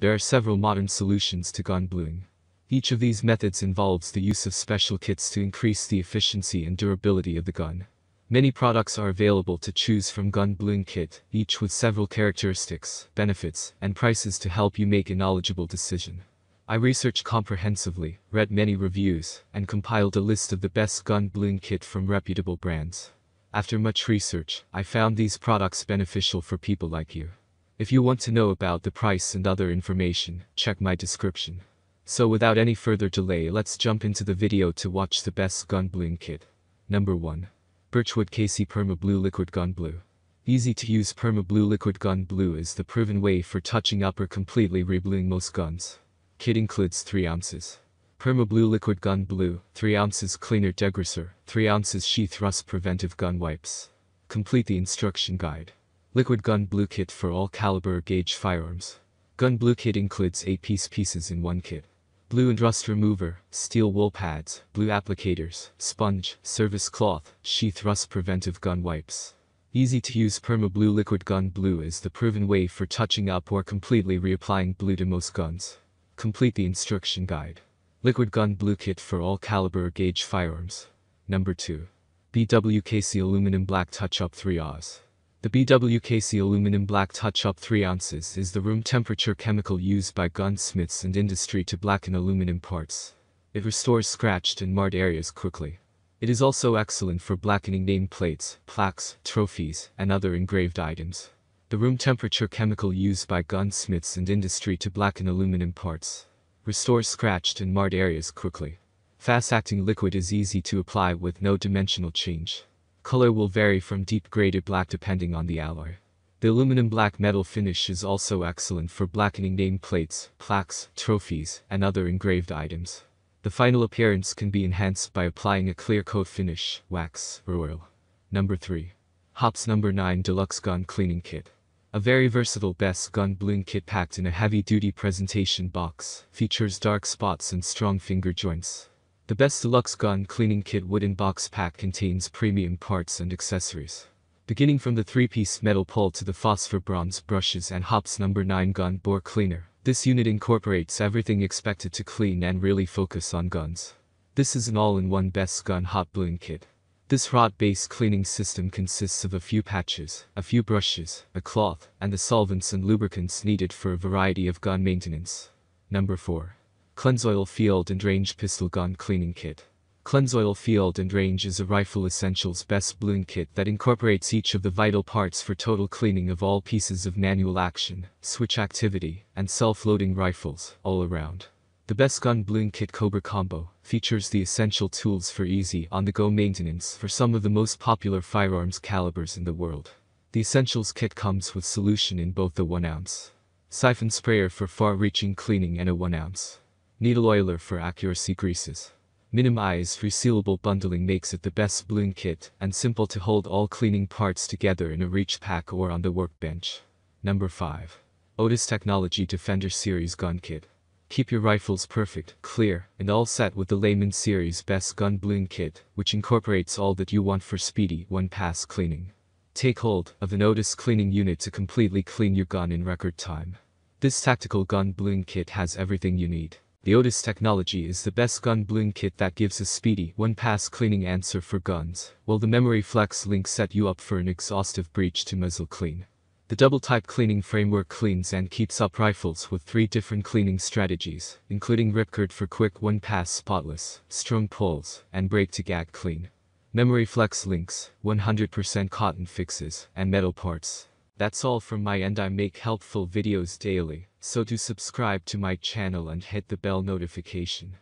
There are several modern solutions to gun bluing. Each of these methods involves the use of special kits to increase the efficiency and durability of the gun. Many products are available to choose from Gun Bluing Kit, each with several characteristics, benefits, and prices to help you make a knowledgeable decision. I researched comprehensively, read many reviews, and compiled a list of the best gun bluing kit from reputable brands. After much research, I found these products beneficial for people like you. If you want to know about the price and other information, check my description. So without any further delay let's jump into the video to watch the best gun bluing kit. Number 1. Birchwood Casey Perma Blue Liquid Gun Blue. Easy to use Perma Blue Liquid Gun Blue is the proven way for touching up or completely rebluing most guns. Kit includes 3 ounces. Perma Blue Liquid Gun Blue, 3 ounces cleaner degreaser, 3 ounces sheath rust preventive gun wipes. Complete the instruction guide. Liquid Gun Blue Kit for all caliber gauge firearms. Gun Blue Kit includes 8 piece pieces in one kit. Blue and rust remover, steel wool pads, blue applicators, sponge, service cloth, sheath rust preventive gun wipes. Easy to use Perma Blue Liquid Gun Blue is the proven way for touching up or completely reapplying blue to most guns. Complete the instruction guide. Liquid Gun Blue Kit for all caliber gauge firearms. Number 2. BW Casey Aluminum Black Touch Up 3 Oz. The BW Casey aluminum black touch-up 3 ounces is the room temperature chemical used by gunsmiths and industry to blacken aluminum parts. It restores scratched and marred areas quickly. It is also excellent for blackening nameplates, plaques, trophies, and other engraved items. The room temperature chemical used by gunsmiths and industry to blacken aluminum parts. Restores scratched and marred areas quickly. Fast-acting liquid is easy to apply with no dimensional change. Color will vary from deep gray to black depending on the alloy. The aluminum black metal finish is also excellent for blackening nameplates, plaques, trophies, and other engraved items. The final appearance can be enhanced by applying a clear coat finish, wax, or oil. Number 3. Hoppe's Number 9 Deluxe Gun Cleaning Kit. A very versatile best gun bluing kit packed in a heavy-duty presentation box, features dark spots and strong finger joints. The Best Deluxe Gun Cleaning Kit wooden box pack contains premium parts and accessories. Beginning from the 3-piece metal pole to the phosphor bronze brushes and Hoppe's No. 9 gun bore cleaner, this unit incorporates everything expected to clean and really focus on guns. This is an all-in-one best gun hot bluing kit. This rod-based cleaning system consists of a few patches, a few brushes, a cloth, and the solvents and lubricants needed for a variety of gun maintenance. Number 4. Clenzoil Field and Range Pistol Gun Cleaning Kit. Clenzoil Field and Range is a Rifle Essentials best bluing kit that incorporates each of the vital parts for total cleaning of all pieces of manual action, switch activity, and self-loading rifles, all around. The Best Gun Bluing Kit Cobra Combo features the essential tools for easy on-the-go maintenance for some of the most popular firearms calibers in the world. The Essentials kit comes with solution in both the 1 ounce siphon sprayer for far-reaching cleaning and a 1 ounce Needle oiler for accuracy greases. Minimize resealable bundling makes it the best bluing kit and simple to hold all cleaning parts together in a reach pack or on the workbench. Number 5. Otis Technology Defender Series Gun Kit. Keep your rifles perfect, clear, and all set with the Layman Series Best Gun Bluing Kit, which incorporates all that you want for speedy, one-pass cleaning. Take hold of an Otis cleaning unit to completely clean your gun in record time. This tactical gun bluing kit has everything you need. The Otis technology is the best gun bluing kit that gives a speedy, one-pass cleaning answer for guns, while the Memory Flex link set you up for an exhaustive breech to muzzle clean. The double-type cleaning framework cleans and keeps up rifles with three different cleaning strategies, including ripcord for quick one-pass spotless, strong pulls, and break to gag clean. Memory Flex links, 100% cotton fixes, and metal parts. That's all from my end I make helpful videos daily, so do subscribe to my channel and hit the bell notification.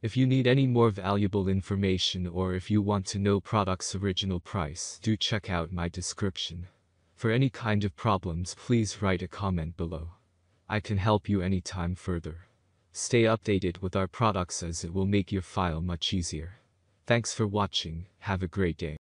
If you need any more valuable information or if you want to know product's original price, do check out my description. For any kind of problems please write a comment below. I can help you anytime further. Stay updated with our products as it will make your file much easier. Thanks for watching, have a great day.